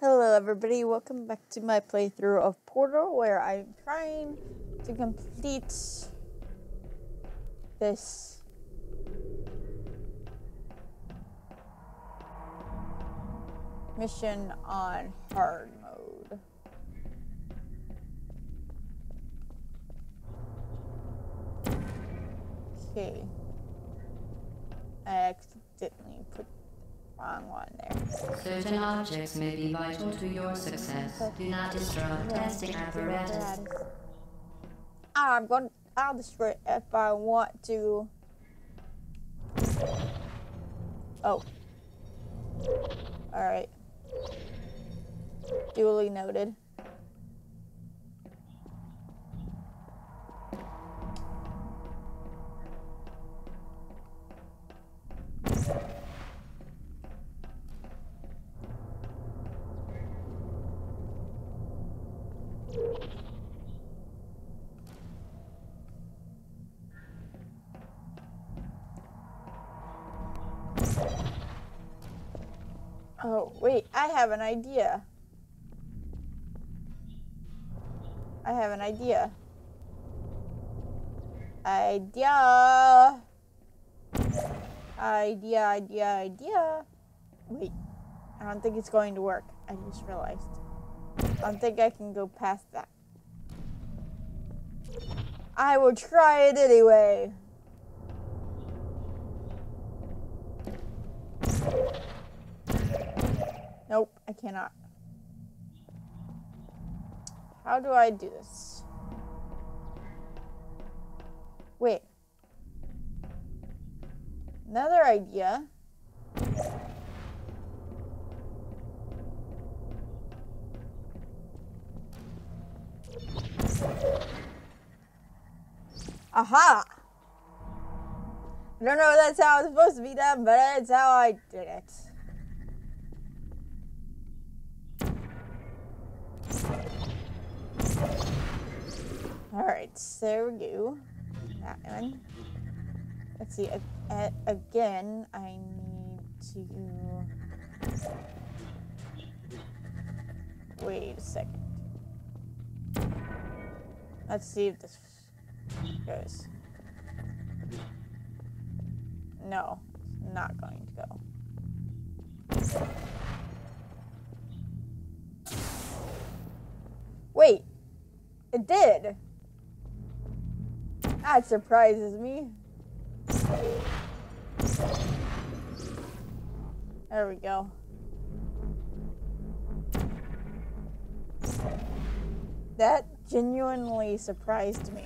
Hello everybody, welcome back to my playthrough of Portal where I'm trying to complete this mission on hard mode. Okay. The wrong one there. Certain objects may be vital to your success. Do not destroy testing apparatus. Ah, I'm going to, I'll destroy it if I want to. Oh. All right. Duly noted. Have an idea. I have an idea. Idea. Idea, idea, idea. Wait, I don't think it's going to work. I just realized. I don't think I can go past that. I will try it anyway. Nope, I cannot. How do I do this? Wait. Another idea. Aha! I don't know if that's how it's supposed to be done, but that's how I did it. Alright, so there we go. That one. Let's see, again, I need to... Wait a second. Let's see if this goes. No, it's not going to go. Wait, it did. That surprises me. There we go. That genuinely surprised me.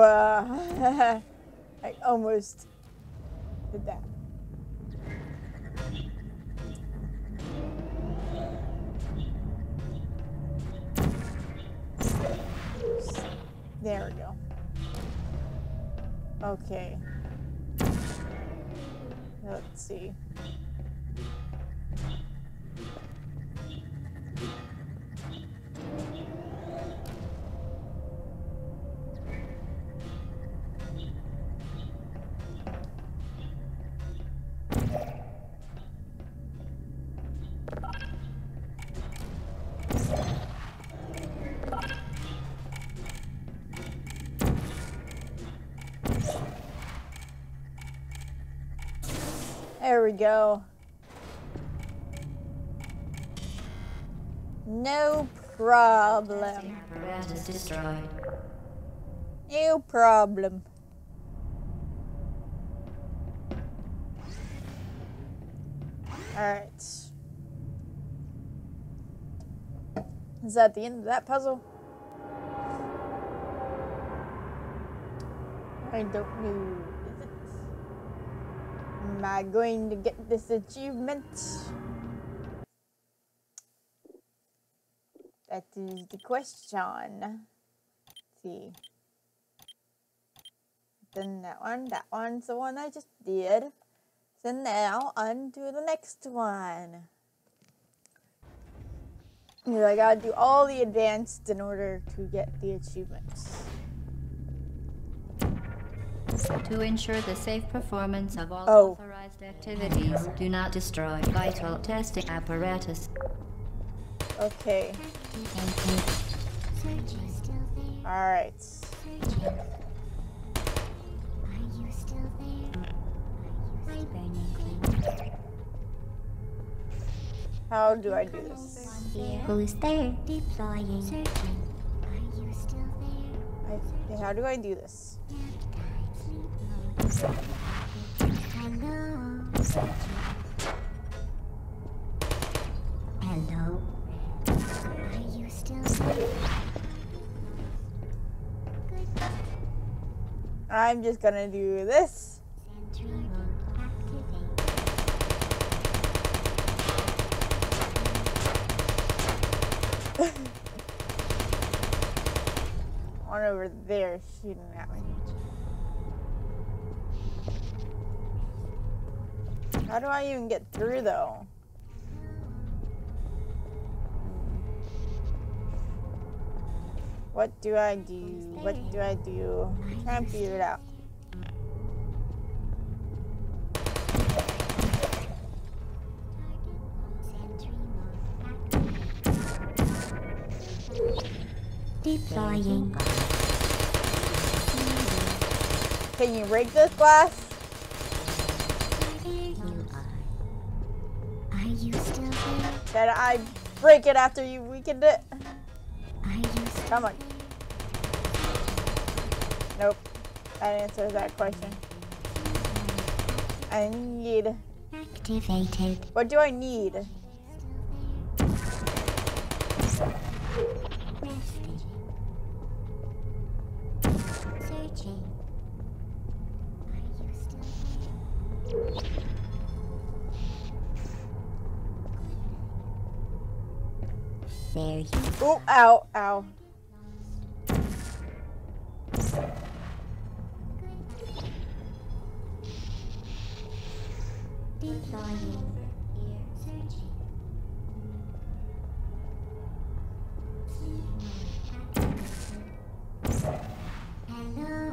Uh, I almost did that. There we go. Okay. Let's see. There we go. No problem. No problem. Alright. Is that the end of that puzzle? I don't know. Am I going to get this achievement? That is the question. Let's see. Then that one, that one's the one I just did. So now on to the next one. I gotta do all the advanced in order to get the achievements. To ensure the safe performance of all Oh. Activities, do not destroy vital testing apparatus. Okay, Searching. Still there? alright. Searching. Are you still there? Are you burning clean? How do I do this? Who's there? Deploying. Searching. Are you still there? I, how do I do this? Hello. I'm just gonna do this. One over there shooting at me. How do I even get through though? What do I do? What do I do? To figure it out. Deploying. Can you break this glass? Did I break it after you weakened it? Are you still Come on. Nope. That answers that question. I need. activated? What do I need? There you Oh, ow, ow. Deploying. Here. Searching. Hello.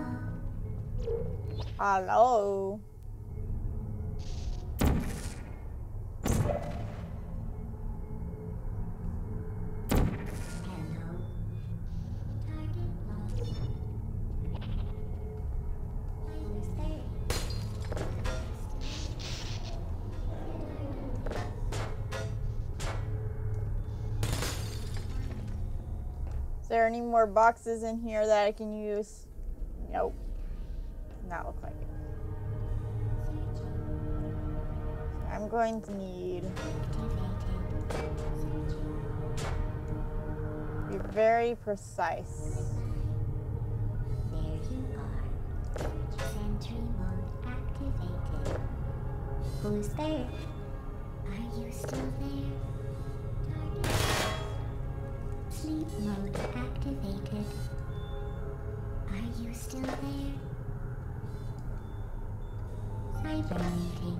Hello. Hello. Is there any more boxes in here that I can use? Nope. Not look like it. I'm going to need be very precise. Who's there? Are you still there? Sleep mode activated. Are you still there? Cybernetic.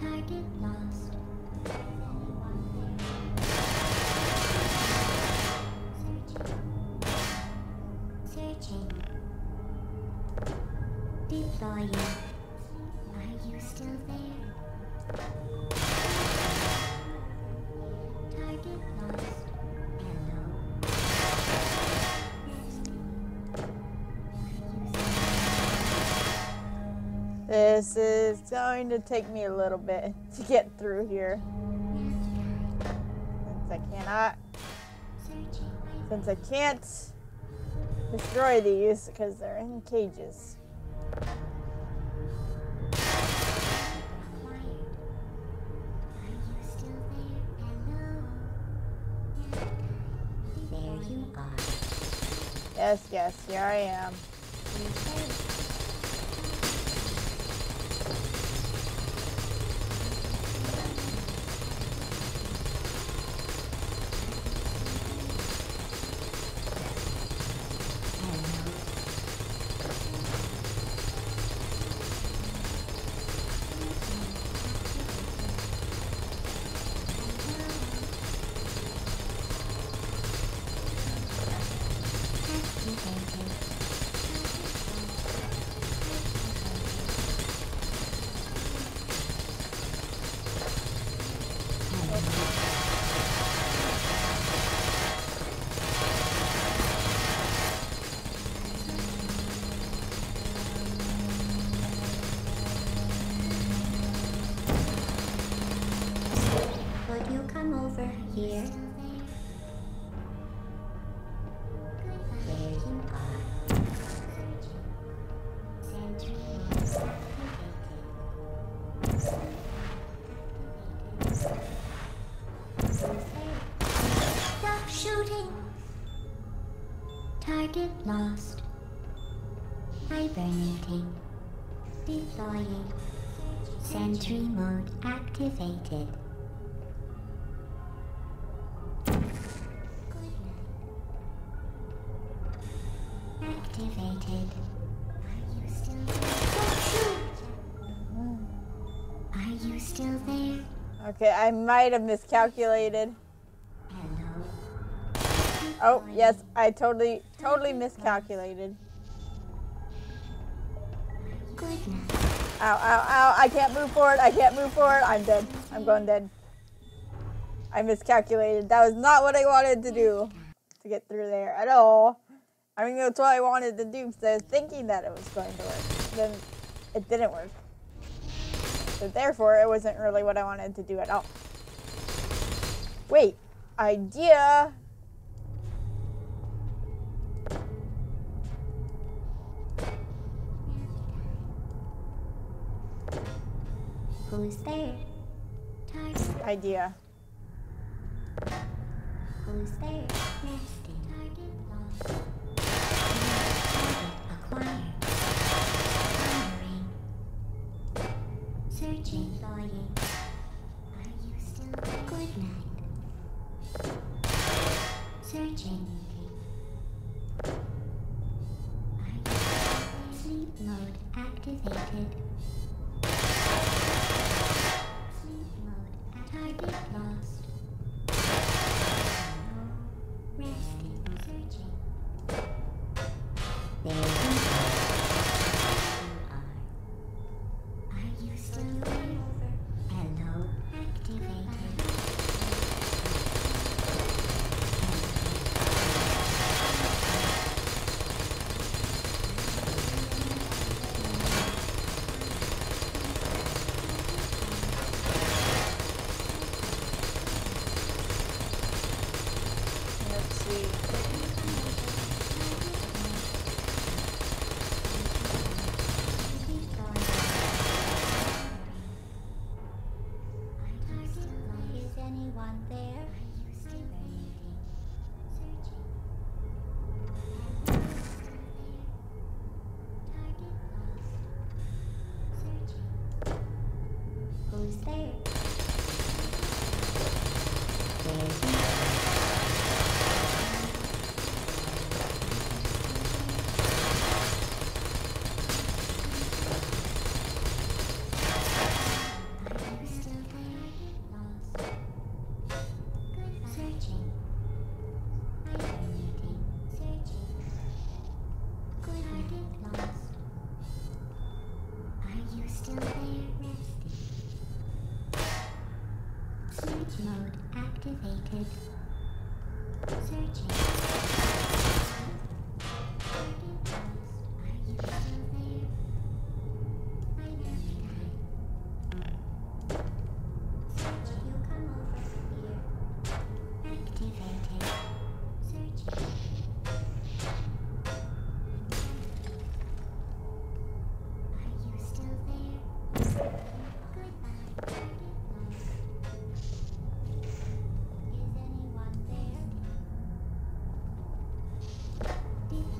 Target lost. Searching. Deploying. Is going to take me a little bit to get through here. Since I cannot, since I can't destroy these because they're in cages. Yes, yes, here I am. Activated. Activated. Are you still there? Are you still there? Okay, I might have miscalculated. Hello. Oh, yes, I totally, totally miscalculated. Good night. Ow, ow, ow, I can't move forward, I can't move forward, I'm dead. I'm going dead. I miscalculated. That was not what I wanted to do. To get through there at all. I mean, that's what I wanted to do because I was thinking that it was going to work. Then it didn't work. So therefore, it wasn't really what I wanted to do at all. Wait, idea. Who's there? Target. Idea. Who's there? Target lost. Target acquired. Searching. Are you still there? Good night. Searching. Are you still there? Sleep mode activated.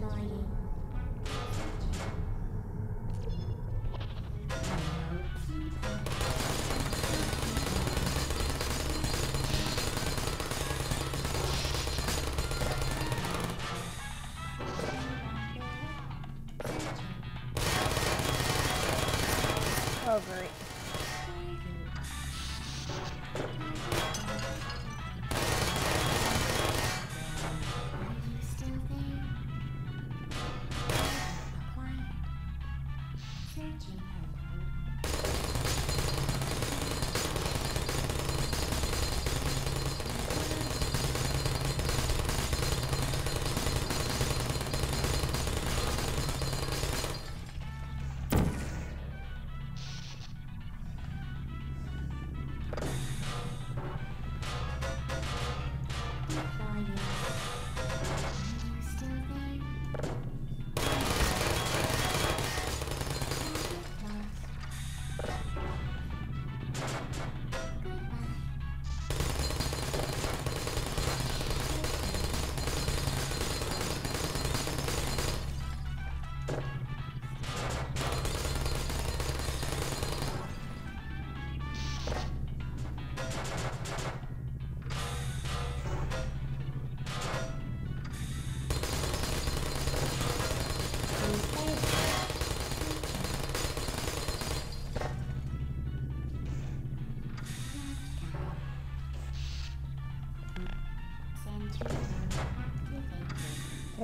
Deploying.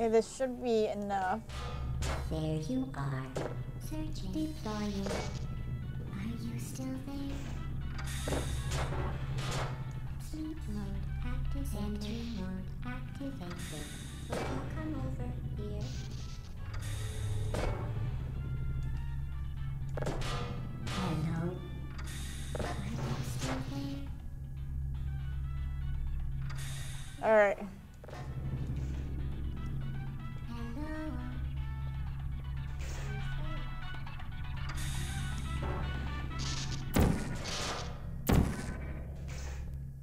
Okay, this should be enough. There you are. Searching. Deploying. Are you still there? Sleep mode active. Sentry mode activated. Will you come over here? Hello? Are you still there? Alright.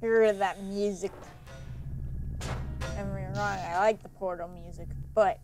Hear that music. Don't get me wrong, I like the Portal music, but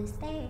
always there.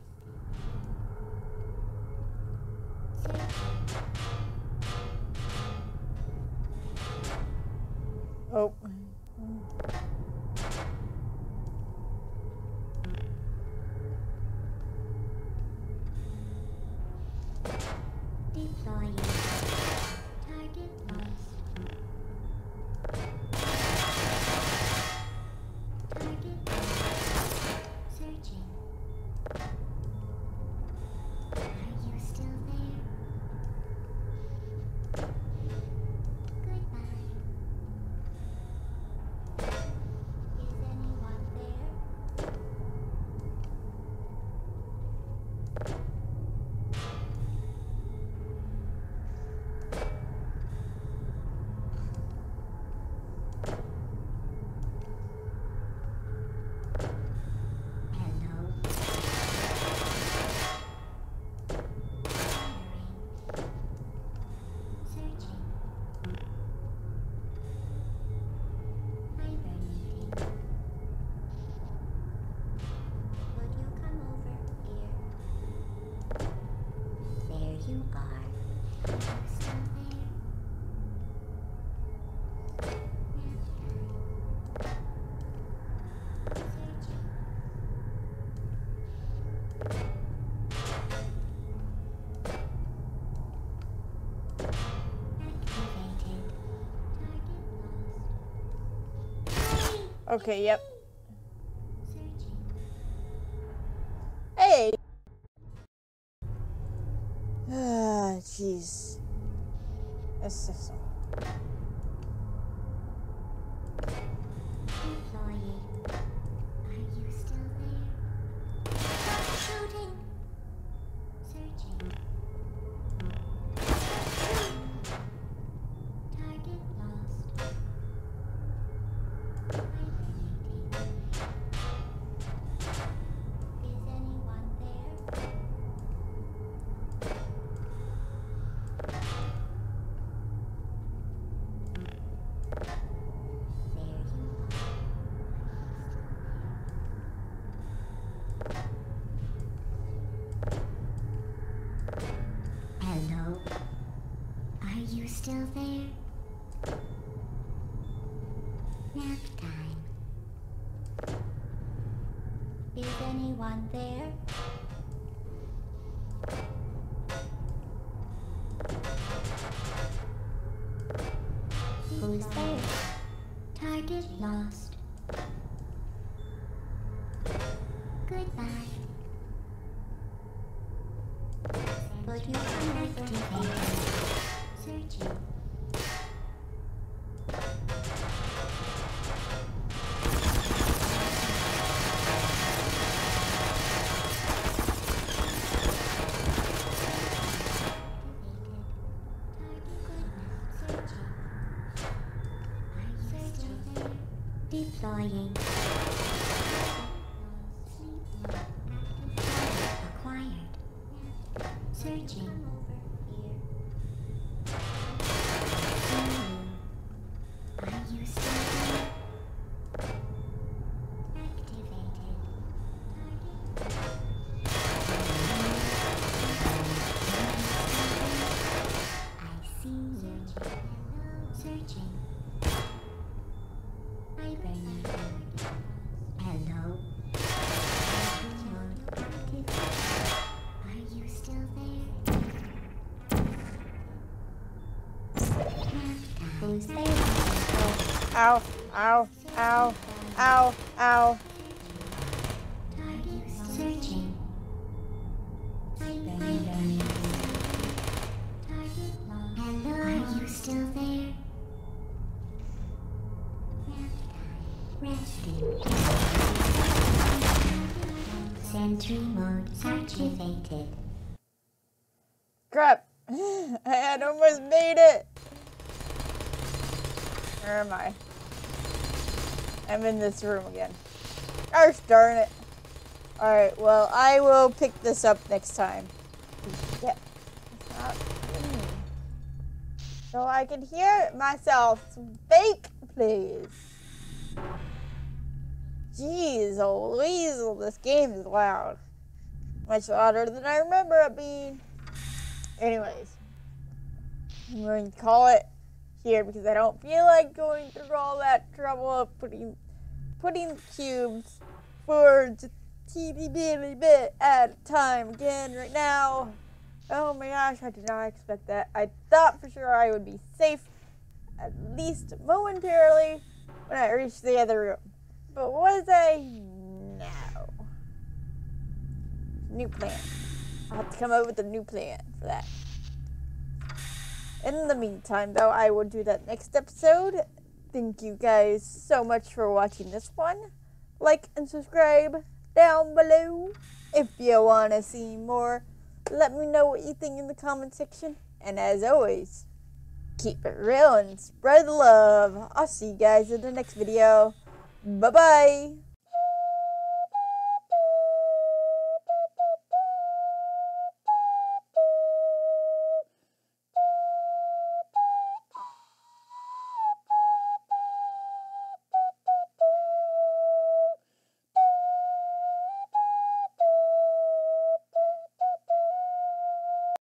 Okay, yep. Anyone there? Who's there? Target lost. Goodbye. Put you activated. Searching. Searching. Hibernating. Hello. Are you still there? Who's there? Ow, ow, ow, ow, ow. Am I? I'm in this room again. Gosh darn it. Alright, well, I will pick this up next time. Yeah. So I can hear myself speak, please. Jeez, oh weasel, this game is loud. Much louder than I remember it being. Anyways, I'm going to call it here because I don't feel like going through all that trouble of putting putting cubes for just teeny bitty bit at a time again right now. Oh my gosh, I did not expect that. I thought for sure I would be safe, at least momentarily, when I reached the other room. But was I? No. New plan. I'll have to come up with a new plan for that. In the meantime, though, I will do that next episode. Thank you guys so much for watching this one. Like and subscribe down below if you want to see more. Let me know what you think in the comment section. And as always, keep it real and spread the love. I'll see you guys in the next video. Bye bye.